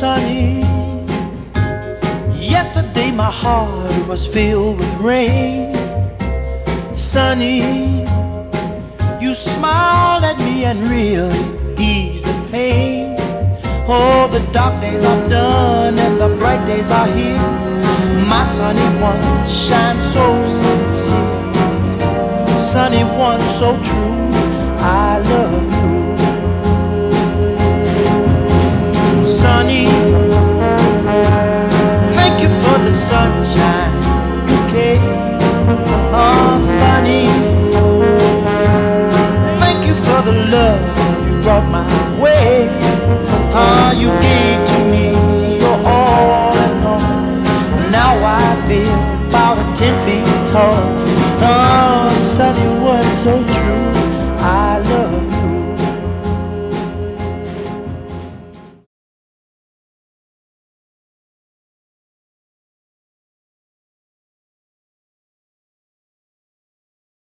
sunny. Yesterday my heart was filled with rain. Sunny, you smiled at me and really eased the pain. Oh, the dark days are done and the bright days are here. My sunny one shines so sincere. Sunny one so true, I love Oh, sunny, thank you for the love you brought my way. Ah, you gave to me your all and all. Now I feel about ten feet tall. Oh, sunny one so